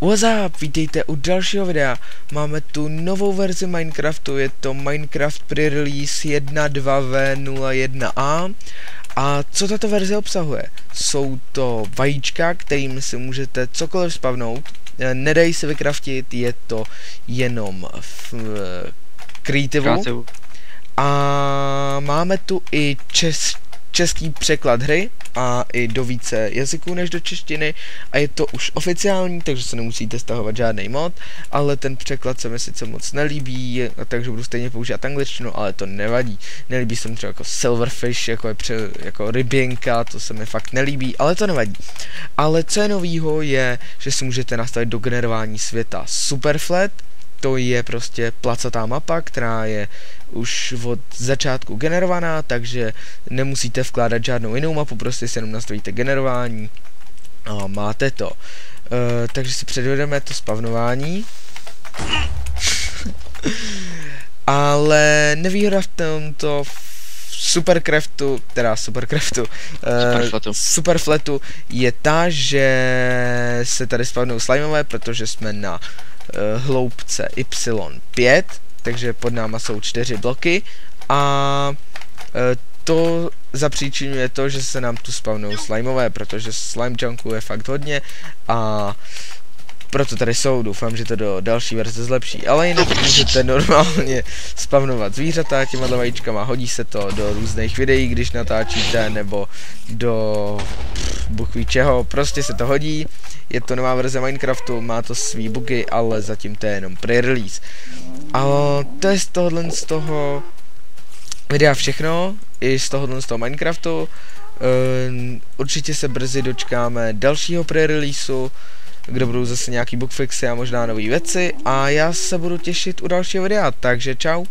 What's up, vítejte u dalšího videa. Máme tu novou verzi Minecraftu, je to Minecraft pre-release 1.2v01a. A co tato verze obsahuje? Jsou to vajíčka, kterými si můžete cokoliv spavnout. Eh, nedají se vykraftit, je to jenom v creativu. A máme tu i čes, český překlad hry a i do více jazyků než do češtiny a je to už oficiální, takže se nemusíte stahovat žádný mod, ale ten překlad se mi sice moc nelíbí, takže budu stejně používat angličtinu, ale to nevadí. Nelíbí se mi třeba jako silverfish, jako, je pře, jako ryběnka, to se mi fakt nelíbí, ale to nevadí. Ale co je novýho je, že si můžete nastavit do generování světa Superflat, to je prostě placatá mapa, která je už od začátku generovaná, takže nemusíte vkládat žádnou jinou mapu, prostě si jenom nastavíte generování a máte to. Uh, takže si předvedeme to spavnování. Ale nevýhoda v tomto Supercraftu, teda Supercraftu, uh, Superflatu. Superflatu je ta, že se tady spavnou slimeové, protože jsme na uh, hloubce Y5, takže pod náma jsou čtyři bloky a e, to zapříčinuje to, že se nám tu spavnou slimeové, protože slime junku je fakt hodně a proto tady jsou, doufám, že to do další verze zlepší, ale jinak můžete normálně spavnovat zvířata těma vajíčkama, hodí se to do různých videí, když natáčíte, nebo do bůh ví čeho, prostě se to hodí, je to nová verze Minecraftu, má to svý bugy, ale zatím to je jenom pre-release. A to je z tohohle z toho videa všechno, i z tohohle z toho Minecraftu. Uh, určitě se brzy dočkáme dalšího pre-releaseu, kde budou zase nějaký bugfixy a možná nové věci a já se budu těšit u dalšího videa, takže čau.